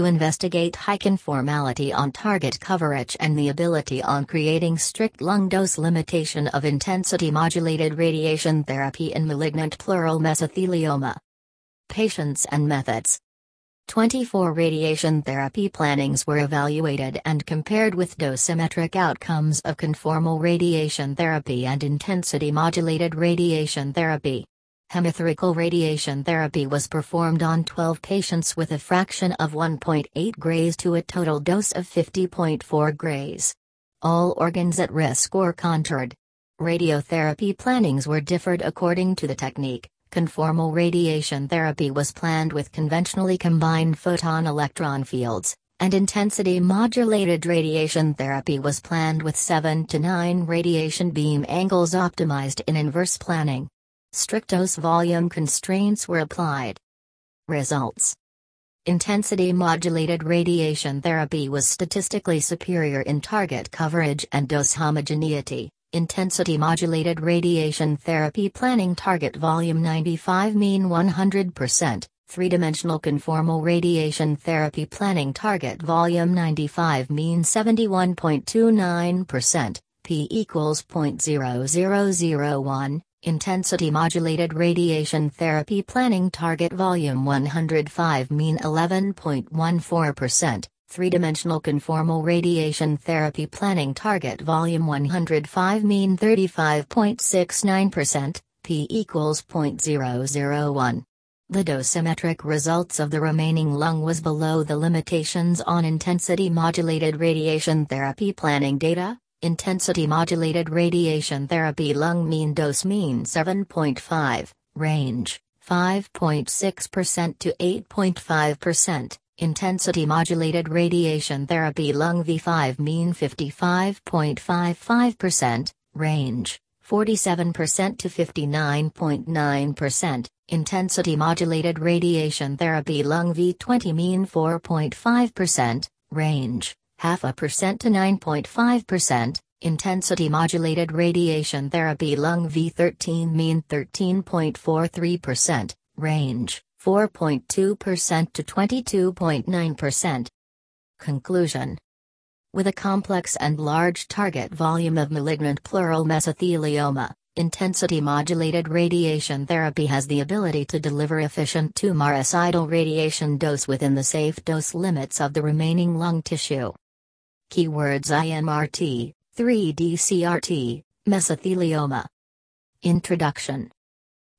to investigate high conformality on target coverage and the ability on creating strict lung dose limitation of intensity modulated radiation therapy in malignant pleural mesothelioma. Patients and methods 24 radiation therapy plannings were evaluated and compared with dosimetric outcomes of conformal radiation therapy and intensity modulated radiation therapy. Hemispherical radiation therapy was performed on 12 patients with a fraction of 1.8 grays to a total dose of 50.4 grays. All organs at risk were contoured. Radiotherapy plannings were differed according to the technique. Conformal radiation therapy was planned with conventionally combined photon electron fields, and intensity modulated radiation therapy was planned with 7 to 9 radiation beam angles optimized in inverse planning. Strict dose volume constraints were applied. Results Intensity modulated radiation therapy was statistically superior in target coverage and dose homogeneity. Intensity modulated radiation therapy planning target volume 95 mean 100%, three-dimensional conformal radiation therapy planning target volume 95 mean 71.29%, p equals 0.0001, intensity modulated radiation therapy planning target volume 105 mean 11.14%, Three-dimensional conformal radiation therapy planning target volume 105 mean 35.69%, p equals 0.001. The dosimetric results of the remaining lung was below the limitations on intensity modulated radiation therapy planning data. Intensity modulated radiation therapy lung mean dose mean 7.5, range 5.6% to 8.5%. Intensity modulated radiation therapy lung V5 mean 55.55%, range 47% to 59.9%, intensity modulated radiation therapy lung V20 mean 4.5%, range half a percent to 9.5%, intensity modulated radiation therapy lung V13 mean 13.43%, range 4.2% to 22.9%. Conclusion With a complex and large target volume of malignant pleural mesothelioma, intensity modulated radiation therapy has the ability to deliver efficient tumoricidal radiation dose within the safe dose limits of the remaining lung tissue. Keywords IMRT, 3D CRT, mesothelioma. Introduction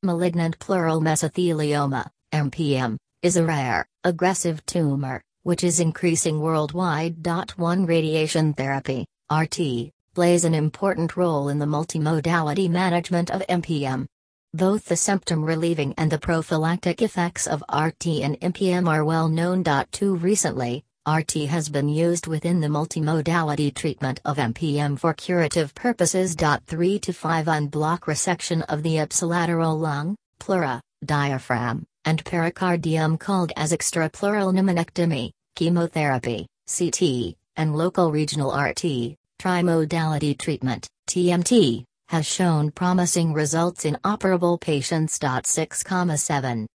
Malignant pleural mesothelioma MPM, is a rare, aggressive tumor, which is increasing worldwide. One radiation therapy, RT, plays an important role in the multimodality management of MPM. Both the symptom relieving and the prophylactic effects of RT and MPM are well known. Too recently, RT has been used within the multimodality treatment of MPM for curative purposes. 3 to 5 en bloc resection of the ipsilateral lung, pleura, diaphragm, and pericardium called as extrapleural pneumonectomy, chemotherapy, CT, and local regional RT, trimodality treatment, TMT, has shown promising results in operable patients. 6,7.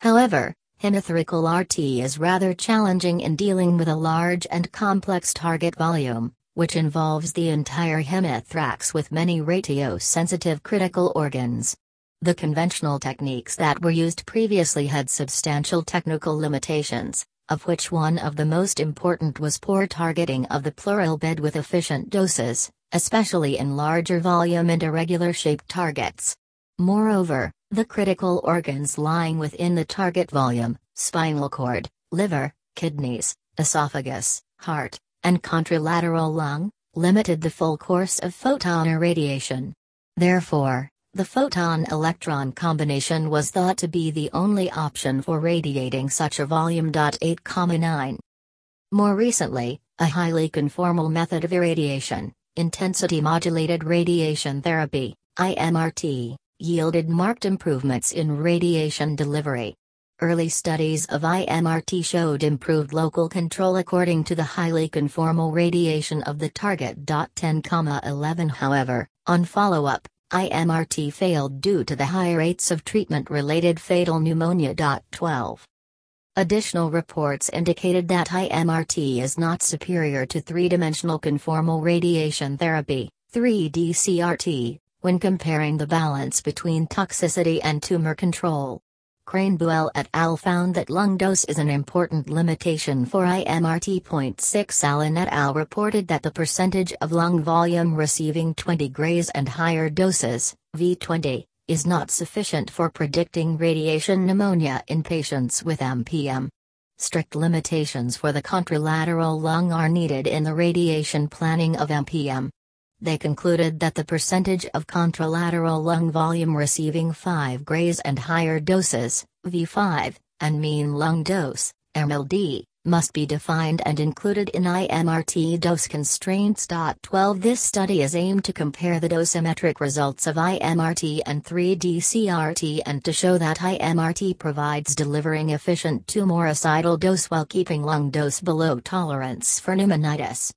However, hemispherical RT is rather challenging in dealing with a large and complex target volume, which involves the entire hemithorax with many radio-sensitive critical organs. The conventional techniques that were used previously had substantial technical limitations, of which one of the most important was poor targeting of the pleural bed with efficient doses, especially in larger volume and irregular shaped targets. Moreover, the critical organs lying within the target volume, spinal cord, liver, kidneys, esophagus, heart, and contralateral lung, limited the full course of photon irradiation. Therefore, the photon-electron combination was thought to be the only option for radiating such a volume. 8,9. More recently, a highly conformal method of irradiation, intensity modulated radiation therapy, IMRT, yielded marked improvements in radiation delivery. Early studies of IMRT showed improved local control according to the highly conformal radiation of the target. 10,11 However, on follow-up, IMRT failed due to the high rates of treatment related fatal pneumonia. 12. Additional reports indicated that IMRT is not superior to three dimensional conformal radiation therapy, 3D CRT, when comparing the balance between toxicity and tumor control. Krayenbuehl et al. found that lung dose is an important limitation for IMRT. 6 Allen et al. reported that the percentage of lung volume receiving 20 grays and higher doses, V20, is not sufficient for predicting radiation pneumonia in patients with MPM. Strict limitations for the contralateral lung are needed in the radiation planning of MPM. They concluded that the percentage of contralateral lung volume receiving 5 grays and higher doses, V5, and mean lung dose, MLD, must be defined and included in IMRT dose constraints. 12 This study is aimed to compare the dosimetric results of IMRT and 3D CRT and to show that IMRT provides delivering efficient tumoricidal dose while keeping lung dose below tolerance for pneumonitis.